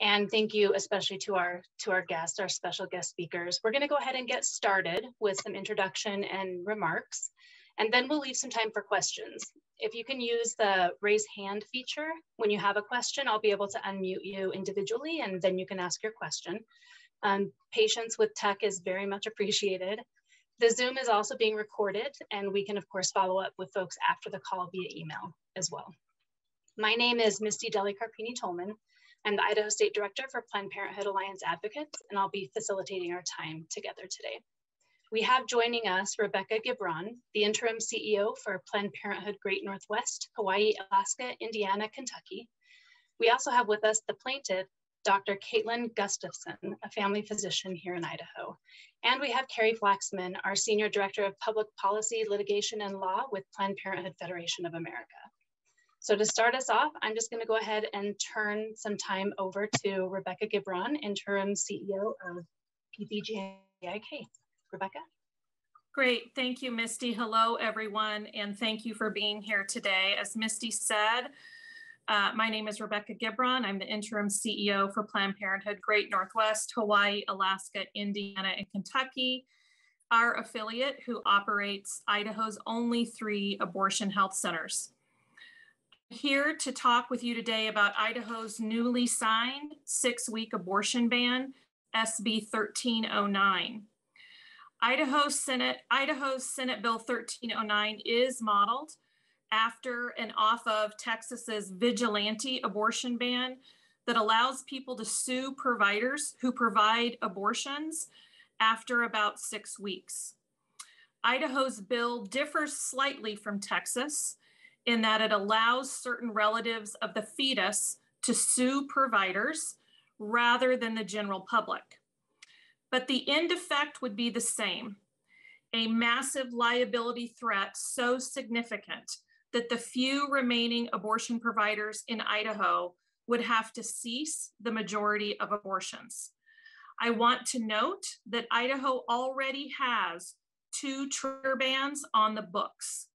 And thank you especially to our, to our guests, our special guest speakers. We're gonna go ahead and get started with some introduction and remarks, and then we'll leave some time for questions. If you can use the raise hand feature, when you have a question, I'll be able to unmute you individually and then you can ask your question. Um, patience with tech is very much appreciated. The Zoom is also being recorded and we can of course follow up with folks after the call via email as well. My name is Misty DelliCarpini-Tolman. I'm the Idaho State Director for Planned Parenthood Alliance Advocates, and I'll be facilitating our time together today. We have joining us Rebecca Gibron, the interim CEO for Planned Parenthood Great Northwest, Hawaii, Alaska, Indiana, Kentucky. We also have with us the plaintiff, Dr. Caitlin Gustafson, a family physician here in Idaho. And we have Carrie Flaxman, our Senior Director of Public Policy, Litigation, and Law with Planned Parenthood Federation of America. So to start us off, I'm just gonna go ahead and turn some time over to Rebecca Gibron, interim CEO of PPGIK. Rebecca? Great, thank you, Misty. Hello, everyone, and thank you for being here today. As Misty said, uh, my name is Rebecca Gibron. I'm the interim CEO for Planned Parenthood Great Northwest, Hawaii, Alaska, Indiana, and Kentucky, our affiliate who operates Idaho's only three abortion health centers here to talk with you today about Idaho's newly signed six week abortion ban, SB 1309. Idaho Senate, Idaho's Senate Bill 1309 is modeled after and off of Texas's vigilante abortion ban that allows people to sue providers who provide abortions after about six weeks. Idaho's bill differs slightly from Texas in that it allows certain relatives of the fetus to sue providers rather than the general public. But the end effect would be the same a massive liability threat so significant that the few remaining abortion providers in Idaho would have to cease the majority of abortions. I want to note that Idaho already has two trigger bans on the books.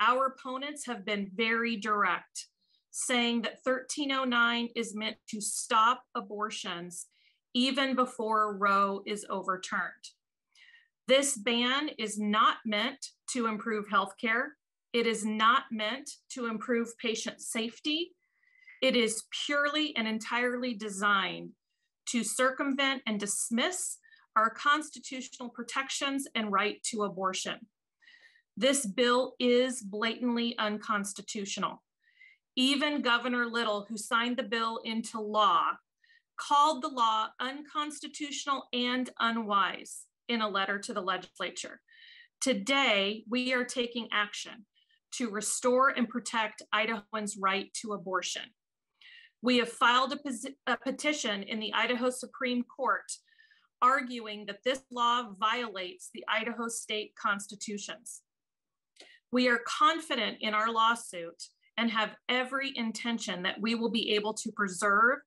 Our opponents have been very direct, saying that 1309 is meant to stop abortions even before Roe is overturned. This ban is not meant to improve healthcare. It is not meant to improve patient safety. It is purely and entirely designed to circumvent and dismiss our constitutional protections and right to abortion. This bill is blatantly unconstitutional. Even Governor Little, who signed the bill into law, called the law unconstitutional and unwise in a letter to the legislature. Today, we are taking action to restore and protect Idahoans' right to abortion. We have filed a, a, petition in the Idaho Supreme Court arguing that this law violates the Idaho state constitutions. We are confident in our lawsuit and have every intention that we will be able to preserve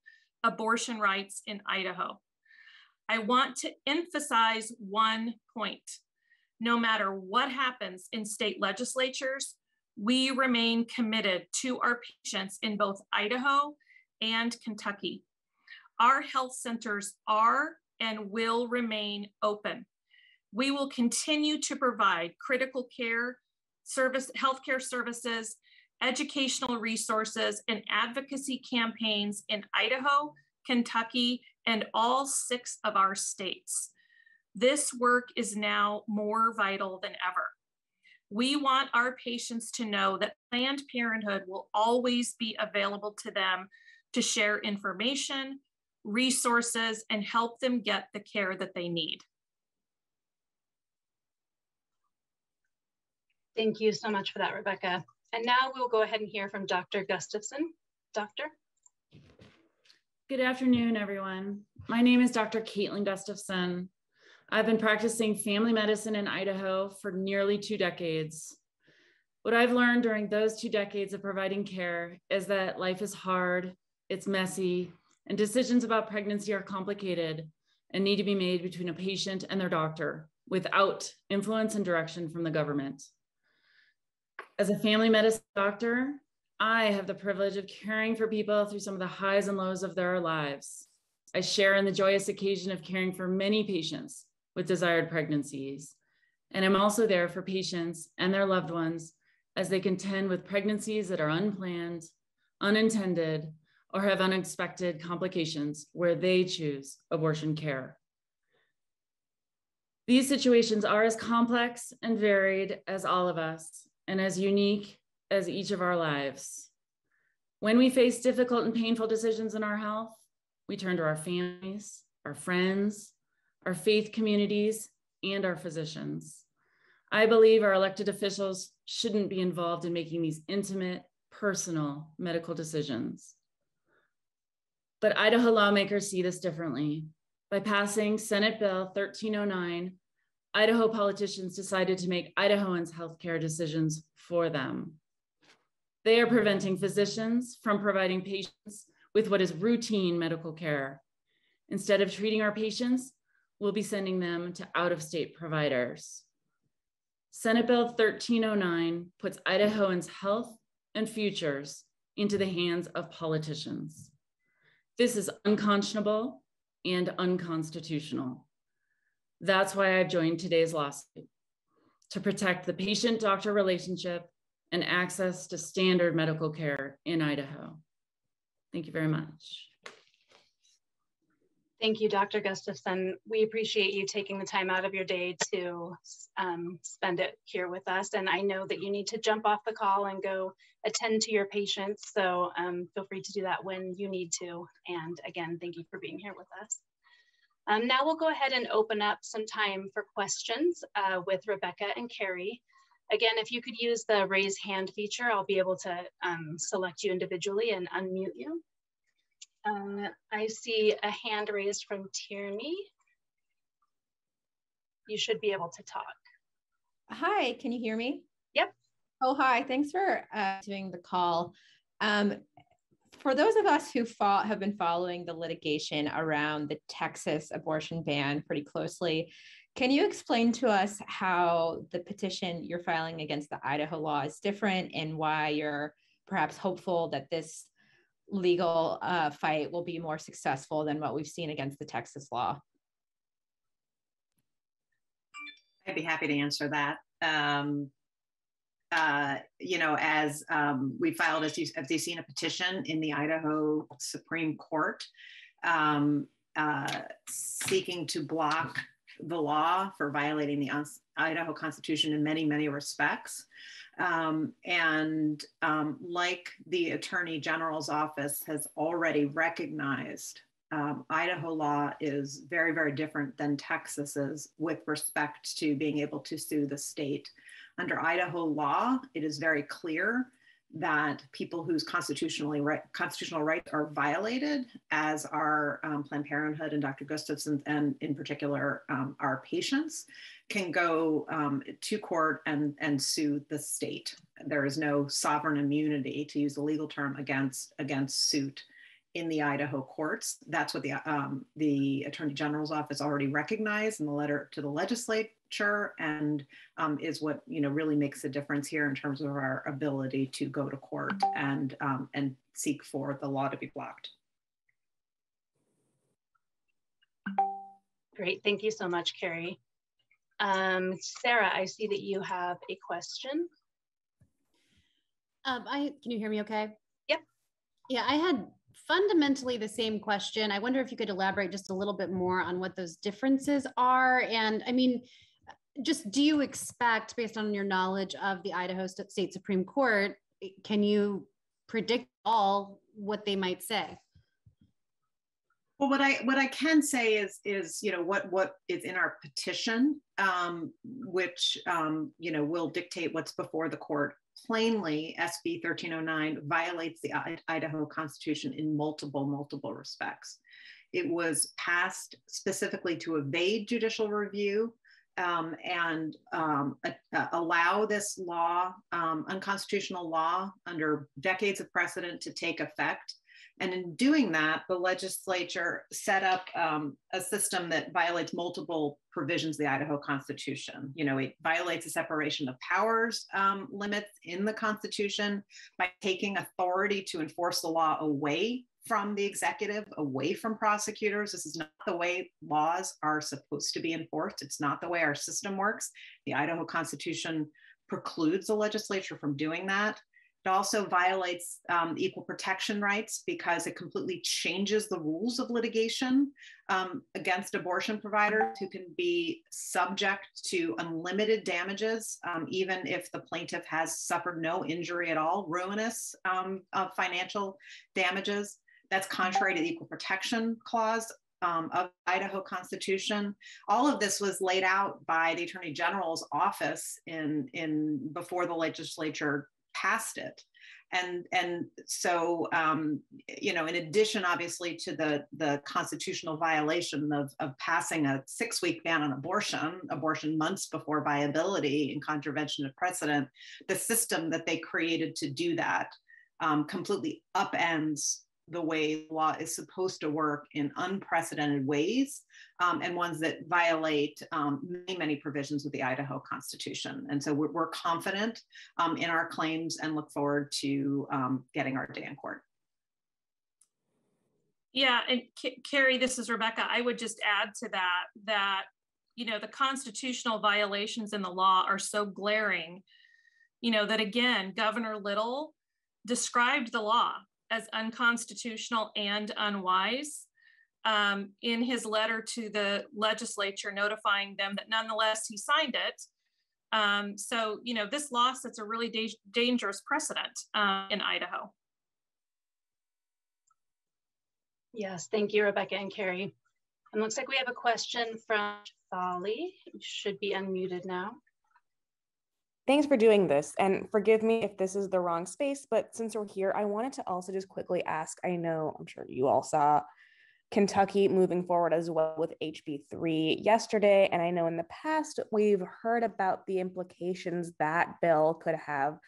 abortion rights in Idaho. I want to emphasize one point. No matter what happens in state legislatures, we remain committed to our patients in both Idaho and Kentucky. Our health centers are and will remain open. We will continue to provide critical care service, healthcare services, educational resources, and advocacy campaigns in Idaho, Kentucky, and all six of our states. This work is now more vital than ever. We want our patients to know that Planned Parenthood will always be available to them to share information, resources, and help them get the care that they need. Thank you so much for that, Rebecca. And now we'll go ahead and hear from Dr. Gustafson. Doctor? Good afternoon, everyone. My name is Dr. Caitlin Gustafson. I've been practicing family medicine in Idaho for nearly two decades. What I've learned during those two decades of providing care is that life is hard, it's messy, and decisions about pregnancy are complicated and need to be made between a patient and their doctor without influence and direction from the government. As a family medicine doctor, I have the privilege of caring for people through some of the highs and lows of their lives. I share in the joyous occasion of caring for many patients with desired pregnancies. And I'm also there for patients and their loved ones as they contend with pregnancies that are unplanned, unintended, or have unexpected complications where they choose abortion care. These situations are as complex and varied as all of us and as unique as each of our lives. When we face difficult and painful decisions in our health, we turn to our families, our friends, our faith communities, and our physicians. I believe our elected officials shouldn't be involved in making these intimate, personal medical decisions. But Idaho lawmakers see this differently. By passing Senate Bill 1309, Idaho politicians decided to make Idahoans' healthcare decisions for them. They are preventing physicians from providing patients with what is routine medical care. Instead of treating our patients, we'll be sending them to out of state providers. Senate Bill 1309 puts Idahoans' health and futures into the hands of politicians. This is unconscionable and unconstitutional. That's why I've joined today's lawsuit to protect the patient doctor relationship and access to standard medical care in Idaho. Thank you very much. Thank you, Dr. Gustafson. We appreciate you taking the time out of your day to um, spend it here with us. And I know that you need to jump off the call and go attend to your patients. So um, feel free to do that when you need to. And again, thank you for being here with us. Um, now we'll go ahead and open up some time for questions uh, with Rebecca and Carrie. Again, if you could use the raise hand feature, I'll be able to um, select you individually and unmute you. Uh, I see a hand raised from Tierney. You should be able to talk. Hi, can you hear me? Yep. Oh, hi. Thanks for uh, doing the call. Um, for those of us who have been following the litigation around the Texas abortion ban pretty closely, can you explain to us how the petition you're filing against the Idaho law is different and why you're perhaps hopeful that this legal uh, fight will be more successful than what we've seen against the Texas law? I'd be happy to answer that. Um, uh, you know, as um, we filed, as, you, as you've seen, a petition in the Idaho Supreme Court um, uh, seeking to block the law for violating the Idaho Constitution in many, many respects. Um, and um, like the Attorney General's office has already recognized, um, Idaho law is very, very different than Texas's with respect to being able to sue the state. Under Idaho law, it is very clear that people whose constitutionally right, constitutional rights are violated, as are um, Planned Parenthood and Dr. Gustafson, and in particular um, our patients, can go um, to court and, and sue the state. There is no sovereign immunity, to use the legal term, against, against suit in the Idaho courts. That's what the, um, the Attorney General's office already recognized in the letter to the legislature and um, is what you know really makes a difference here in terms of our ability to go to court and, um, and seek for the law to be blocked. Great, thank you so much, Carrie. Um, Sarah, I see that you have a question. Um, I can you hear me okay? Yep. Yeah, I had fundamentally the same question. I wonder if you could elaborate just a little bit more on what those differences are. And I mean, just do you expect, based on your knowledge of the Idaho State Supreme Court, can you predict all what they might say? Well, what I what I can say is is you know what what is in our petition, um, which um, you know will dictate what's before the court. Plainly, SB 1309 violates the Idaho Constitution in multiple multiple respects. It was passed specifically to evade judicial review um, and um, a, allow this law, um, unconstitutional law, under decades of precedent to take effect And in doing that, the legislature set up um, a system that violates multiple provisions of the Idaho Constitution. You know, it violates the separation of powers um, limits in the Constitution by taking authority to enforce the law away from the executive, away from prosecutors. This is not the way laws are supposed to be enforced. It's not the way our system works. The Idaho Constitution precludes the legislature from doing that. It also violates um, equal protection rights because it completely changes the rules of litigation um, against abortion providers who can be subject to unlimited damages, um, even if the plaintiff has suffered no injury at all, ruinous um, financial damages. That's contrary to the Equal Protection Clause um, of Idaho Constitution. All of this was laid out by the Attorney General's office in, in before the legislature passed it. And, and so, um, you know, in addition, obviously, to the, the constitutional violation of, of passing a six week ban on abortion, abortion months before viability in contravention of precedent, the system that they created to do that um, completely upends the way law is supposed to work in unprecedented ways um, and ones that violate um, many, many provisions of the Idaho Constitution. And so we're, we're confident um, in our claims and look forward to um, getting our day in court. Yeah, and Carrie, this is Rebecca. I would just add to that that you know the constitutional violations in the law are so glaring, you know that again, Governor Little described the law as unconstitutional and unwise um, in his letter to the legislature, notifying them that nonetheless he signed it. Um, so, you know, this law sets a really da dangerous precedent uh, in Idaho. Yes, thank you, Rebecca and Carrie. And looks like we have a question from Folly. should be unmuted now. Thanks for doing this. And forgive me if this is the wrong space, but since we're here, I wanted to also just quickly ask I know, I'm sure you all saw Kentucky moving forward as well with HB3 yesterday. And I know in the past we've heard about the implications that bill could have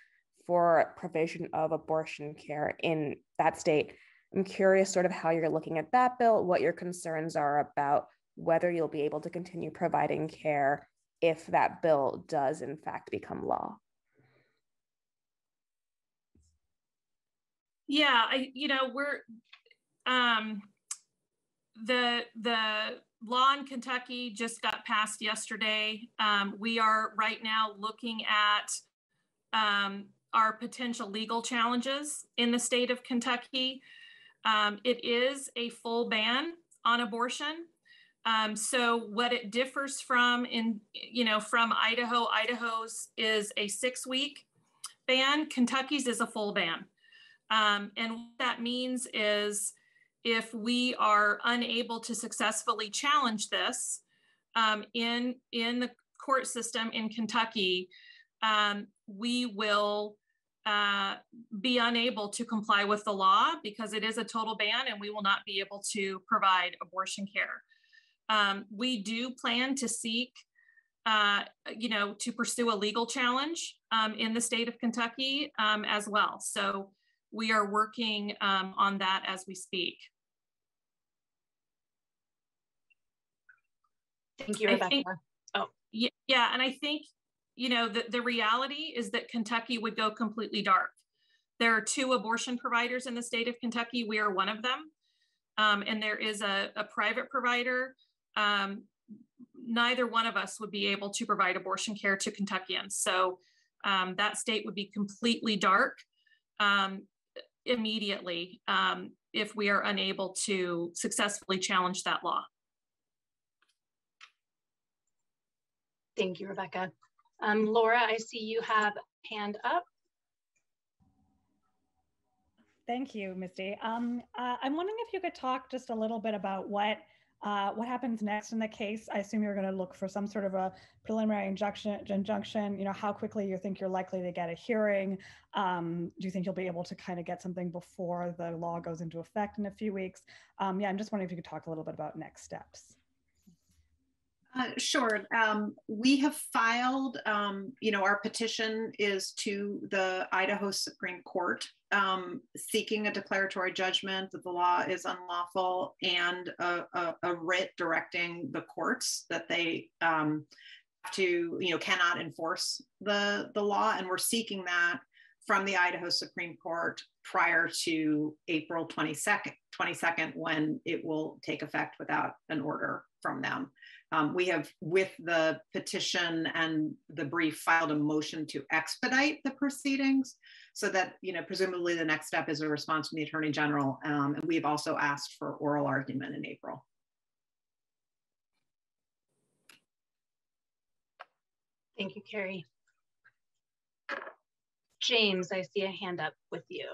for provision of abortion care in that state. I'm curious, sort of, how you're looking at that bill, what your concerns are about whether you'll be able to continue providing care if that bill does in fact become law. Yeah, I, you know, we're um, the the law in Kentucky just got passed yesterday. Um, we are right now looking at um, our potential legal challenges in the state of Kentucky. Um, it is a full ban on abortion. Um, so what it differs from in, you know, from Idaho, Idaho's is a six week ban, Kentucky's is a full ban. Um, and what that means is if we are unable to successfully challenge this um, in, in the court system in Kentucky, um, we will uh, be unable to comply with the law because it is a total ban and we will not be able to provide abortion care. Um, we do plan to seek, uh, you know, to pursue a legal challenge um, in the state of Kentucky um, as well. So we are working um, on that as we speak. Thank you, Rebecca. Think, oh, yeah, yeah, and I think, you know, the, the reality is that Kentucky would go completely dark. There are two abortion providers in the state of Kentucky. We are one of them. Um, and there is a, a private provider um, neither one of us would be able to provide abortion care to Kentuckians. So um, that state would be completely dark um, immediately um, if we are unable to successfully challenge that law. Thank you, Rebecca. Um, Laura, I see you have hand up. Thank you, Misty. Um, uh, I'm wondering if you could talk just a little bit about what uh, what happens next in the case? I assume you're going to look for some sort of a preliminary injunction. Injunction. You know, how quickly you think you're likely to get a hearing? Um, do you think you'll be able to kind of get something before the law goes into effect in a few weeks? Um, yeah, I'm just wondering if you could talk a little bit about next steps. Uh, sure. Um, we have filed, um, you know, our petition is to the Idaho Supreme Court um, seeking a declaratory judgment that the law is unlawful and a, a, a writ directing the courts that they um, to, you know, cannot enforce the, the law. And we're seeking that from the Idaho Supreme Court prior to April 22nd, 22nd when it will take effect without an order from them. Um, we have, with the petition and the brief, filed a motion to expedite the proceedings so that, you know, presumably the next step is a response from the Attorney General. Um, and we've also asked for oral argument in April. Thank you, Carrie. James, I see a hand up with you.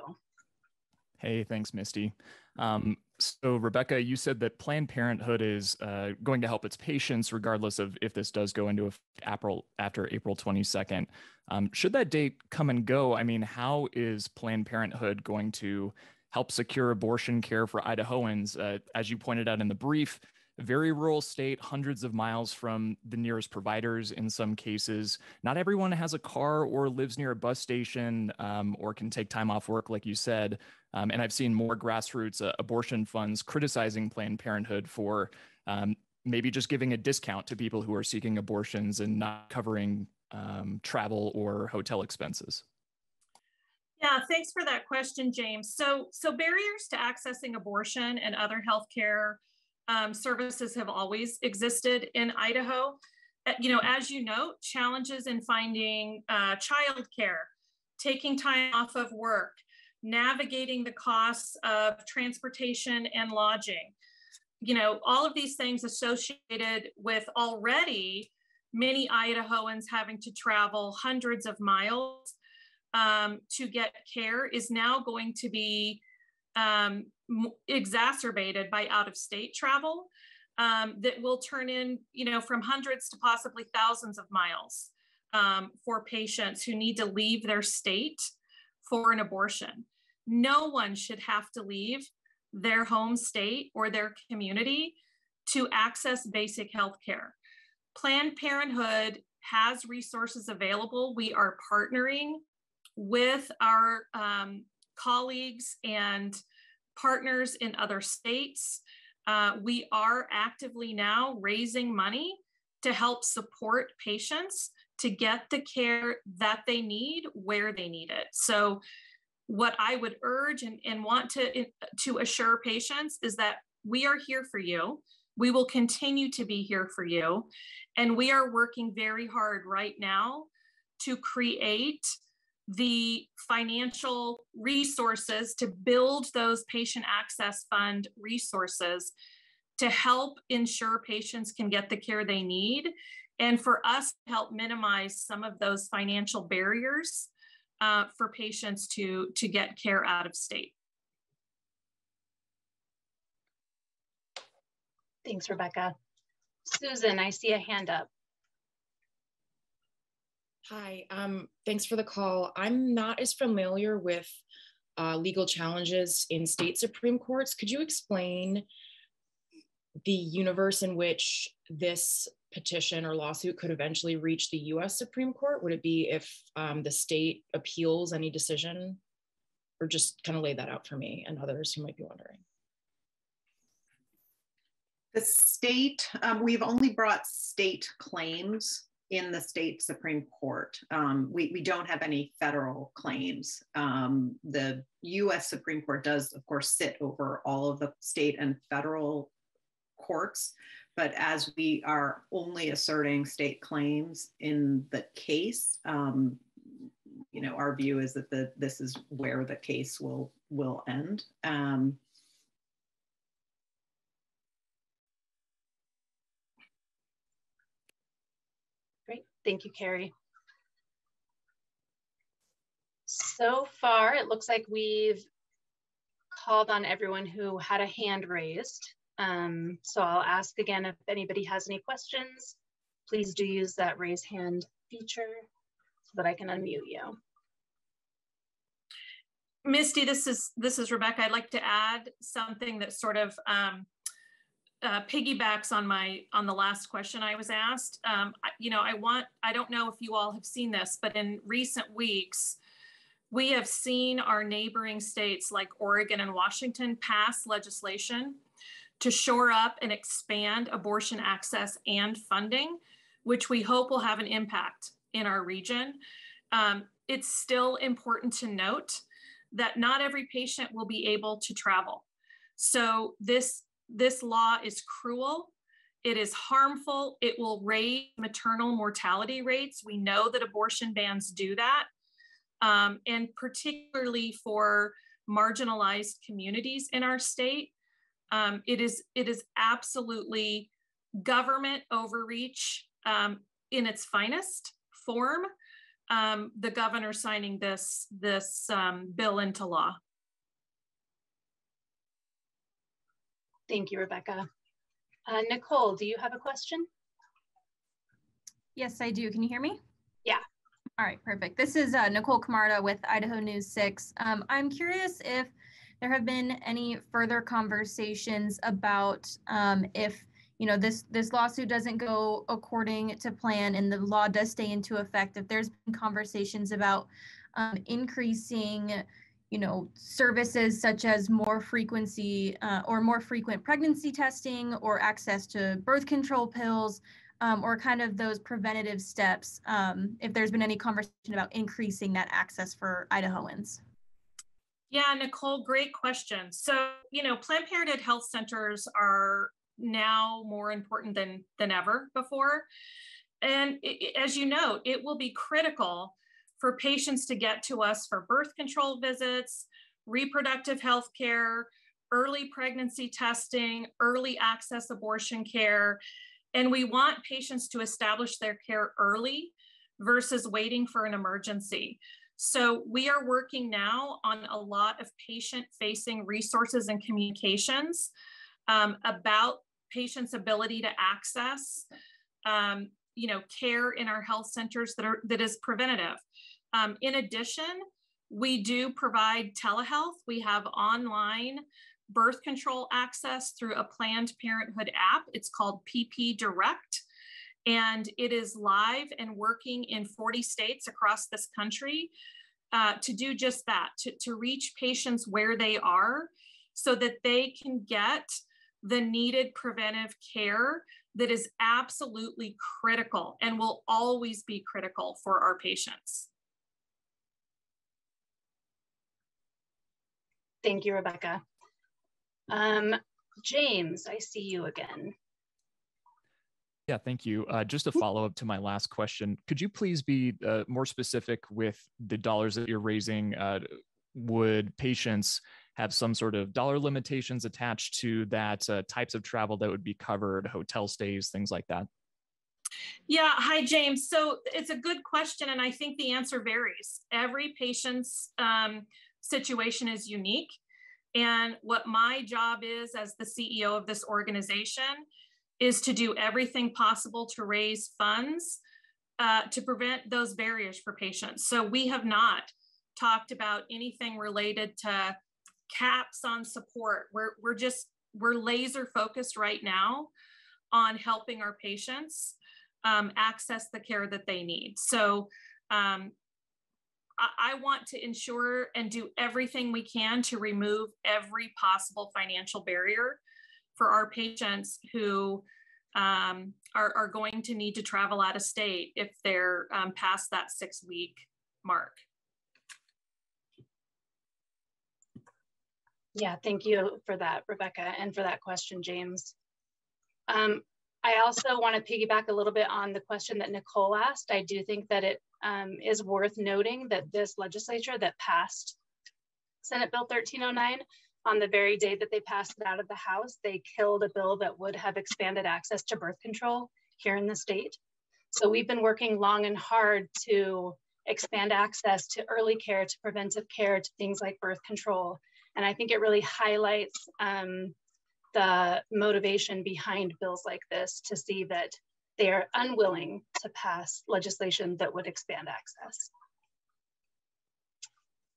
Hey, thanks, Misty. Um, so, Rebecca, you said that Planned Parenthood is uh, going to help its patients regardless of if this does go into April after April 22nd. Um, should that date come and go, I mean, how is Planned Parenthood going to help secure abortion care for Idahoans? Uh, as you pointed out in the brief, very rural state, hundreds of miles from the nearest providers in some cases. Not everyone has a car or lives near a bus station um, or can take time off work, like you said. Um, and I've seen more grassroots uh, abortion funds criticizing Planned Parenthood for um, maybe just giving a discount to people who are seeking abortions and not covering um, travel or hotel expenses. Yeah, thanks for that question, James. So, so barriers to accessing abortion and other healthcare um, services have always existed in Idaho. Uh, you know, as you note, challenges in finding uh, childcare, taking time off of work, navigating the costs of transportation and lodging. You know, all of these things associated with already many Idahoans having to travel hundreds of miles um, to get care is now going to be um, exacerbated by out of state travel um, that will turn in, you know, from hundreds to possibly thousands of miles um, for patients who need to leave their state for an abortion. No one should have to leave their home state or their community to access basic health care. Planned Parenthood has resources available. We are partnering with our um, colleagues and partners in other states. Uh, we are actively now raising money to help support patients to get the care that they need where they need it. So, what I would urge and, and want to, to assure patients is that we are here for you. We will continue to be here for you. And we are working very hard right now to create the financial resources to build those patient access fund resources to help ensure patients can get the care they need and for us to help minimize some of those financial barriers uh, for patients to, to get care out of state. Thanks, Rebecca. Susan, I see a hand up. Hi, um, thanks for the call. I'm not as familiar with uh, legal challenges in state Supreme Courts. Could you explain the universe in which this petition or lawsuit could eventually reach the US Supreme Court? Would it be if um, the state appeals any decision? Or just kind of lay that out for me and others who might be wondering. The state, um, we've only brought state claims in the state Supreme Court. Um, we, we don't have any federal claims. Um, the US Supreme Court does, of course, sit over all of the state and federal courts. But as we are only asserting state claims in the case, um, you know, our view is that the, this is where the case will will end. Um, Thank you, Carrie. So far, it looks like we've called on everyone who had a hand raised. Um, so I'll ask again if anybody has any questions, please do use that raise hand feature so that I can unmute you. Misty, this is this is Rebecca. I'd like to add something that sort of um, uh, piggybacks on my on the last question I was asked. Um, I, you know, I want I don't know if you all have seen this, but in recent weeks, we have seen our neighboring states like Oregon and Washington pass legislation to shore up and expand abortion access and funding, which we hope will have an impact in our region. Um, it's still important to note that not every patient will be able to travel. So this, this law is cruel. It is harmful. It will raise maternal mortality rates. We know that abortion bans do that. Um, and particularly for marginalized communities in our state, um, it is it is absolutely government overreach um, in its finest form. Um, the governor signing this this um, bill into law. Thank you, Rebecca. Uh, Nicole, do you have a question? Yes, I do. Can you hear me? Yeah. All right, perfect. This is uh, Nicole Camarda with Idaho News 6. Um, I'm curious if there have been any further conversations about um, if you know this this lawsuit doesn't go according to plan and the law does stay into effect if there's been conversations about um, increasing you know services such as more frequency uh, or more frequent pregnancy testing or access to birth control pills um, or kind of those preventative steps um, if there's been any conversation about increasing that access for idahoans yeah, Nicole, great question. So, you know, Planned Parenthood health centers are now more important than than ever before. And it, as you know, it will be critical for patients to get to us for birth control visits, reproductive health care, early pregnancy testing, early access abortion care. And we want patients to establish their care early versus waiting for an emergency. So we are working now on a lot of patient facing resources and communications um, about patients' ability to access um, you know, care in our health centers that, are, that is preventative. Um, in addition, we do provide telehealth. We have online birth control access through a Planned Parenthood app. It's called PP Direct and it is live and working in 40 states across this country uh, to do just that, to, to reach patients where they are so that they can get the needed preventive care that is absolutely critical and will always be critical for our patients. Thank you, Rebecca. Um, James, I see you again. Yeah, thank you. Uh, just a follow up to my last question. Could you please be uh, more specific with the dollars that you're raising? Uh, would patients have some sort of dollar limitations attached to that? Uh, types of travel that would be covered, hotel stays, things like that? Yeah, hi, James. So it's a good question, and I think the answer varies. Every patient's um, situation is unique. And what my job is as the CEO of this organization is to do everything possible to raise funds uh, to prevent those barriers for patients. So we have not talked about anything related to caps on support. We're, we're just, we're laser focused right now on helping our patients um, access the care that they need. So um, I, I want to ensure and do everything we can to remove every possible financial barrier for our patients who um, are, are, going to need to travel out of state if they're um, past that six week mark. Yeah, thank you for that, Rebecca, and for that question, James. Um, I also want to piggyback a little bit on the question that Nicole asked. I do think that it um, is worth noting that this legislature that passed Senate Bill 1309 on the very day that they passed it out of the House, they killed a bill that would have expanded access to birth control here in the state. So we've been working long and hard to expand access to early care, to preventive care, to things like birth control. And I think it really highlights um, the motivation behind bills like this to see that they are unwilling to pass legislation that would expand access.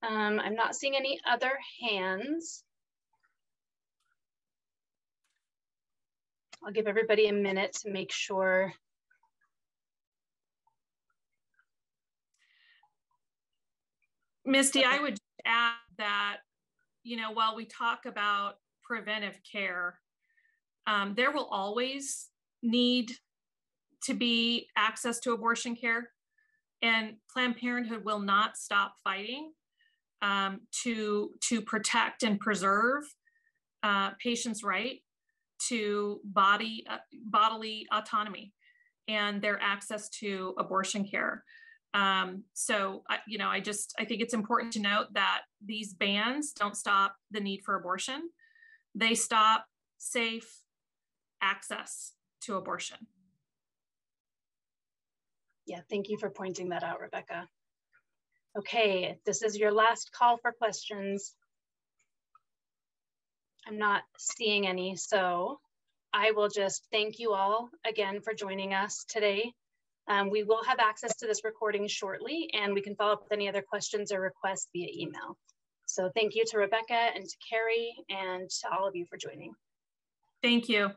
Um, I'm not seeing any other hands. I'll give everybody a minute to make sure Misty, I would add that, you know, while we talk about preventive care, um, there will always need to be access to abortion care. And Planned Parenthood will not stop fighting um, to, to protect and preserve uh, patients' right to body uh, bodily autonomy and their access to abortion care. Um, so, I, you know, I just I think it's important to note that these bans don't stop the need for abortion; they stop safe access to abortion. Yeah, thank you for pointing that out, Rebecca. Okay, this is your last call for questions. I'm not seeing any, so I will just thank you all again for joining us today. Um, we will have access to this recording shortly and we can follow up with any other questions or requests via email. So thank you to Rebecca and to Carrie and to all of you for joining. Thank you.